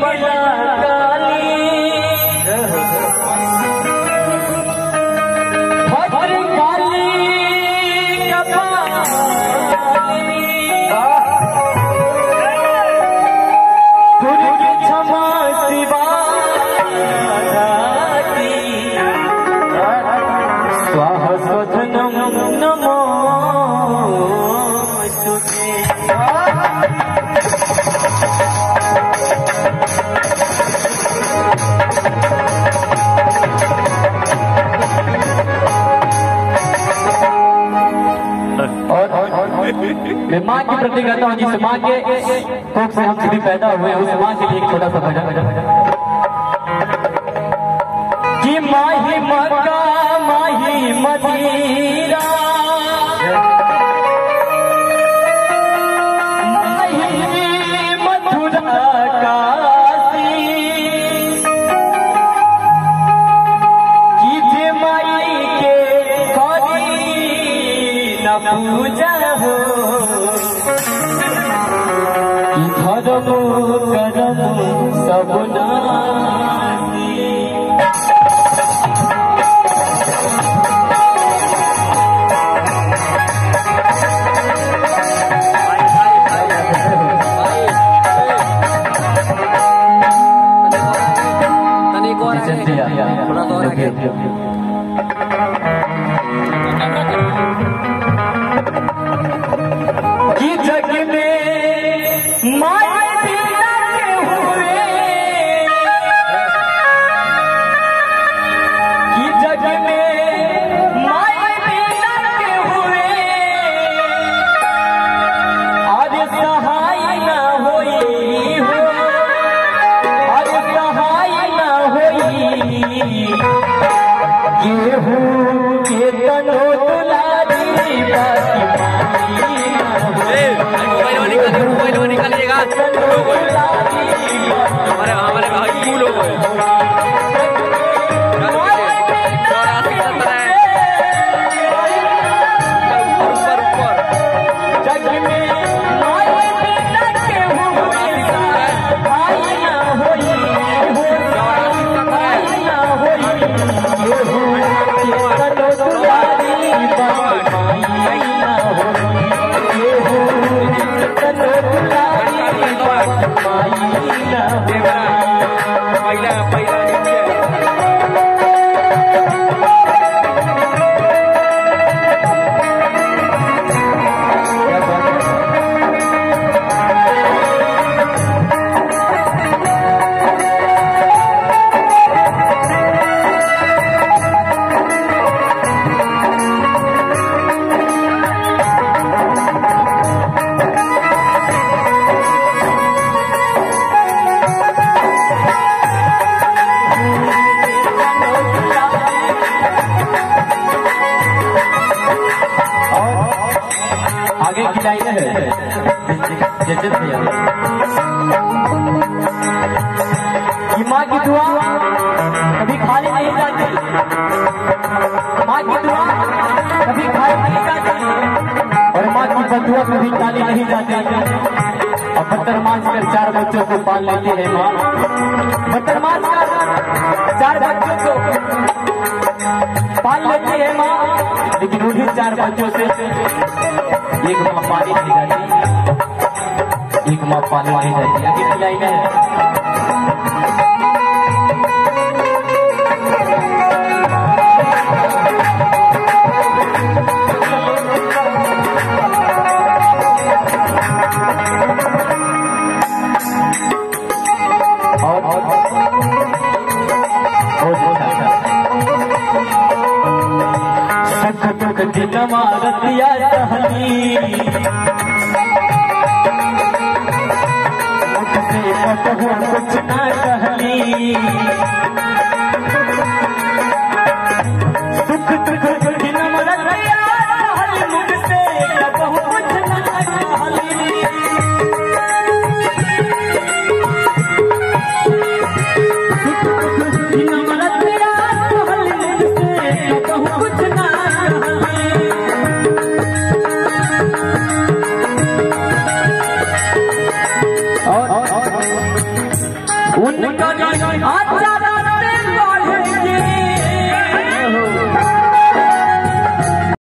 बड़ा काली काली मैं माँ के प्रति कहता हूँ, जिस माँ के कोख से हम सभी पैदा हुए उस माँ के लिए एक छोटा सा भजन। जी माही कि धर्म करम सब नासी तनी को 他真的回来。कि माँ की दुआ कभी खाली नहीं जाती। माँ की दुआ कभी खाली नहीं जाती। और माँ की बदुआ कभी खाली नहीं जाती। और बत्तर मांस कर चार बच्चों को पाल लेती है माँ। बत्तर मांस कर चार बच्चों को पाल लेती है माँ। लेकिन उन्हीं चार बच्चों से एक माँ पानी नहीं जाती। एक माँ पानी लाइन है। दुख दिन मारतिया सहली से कुछ ना कहली उनका आचार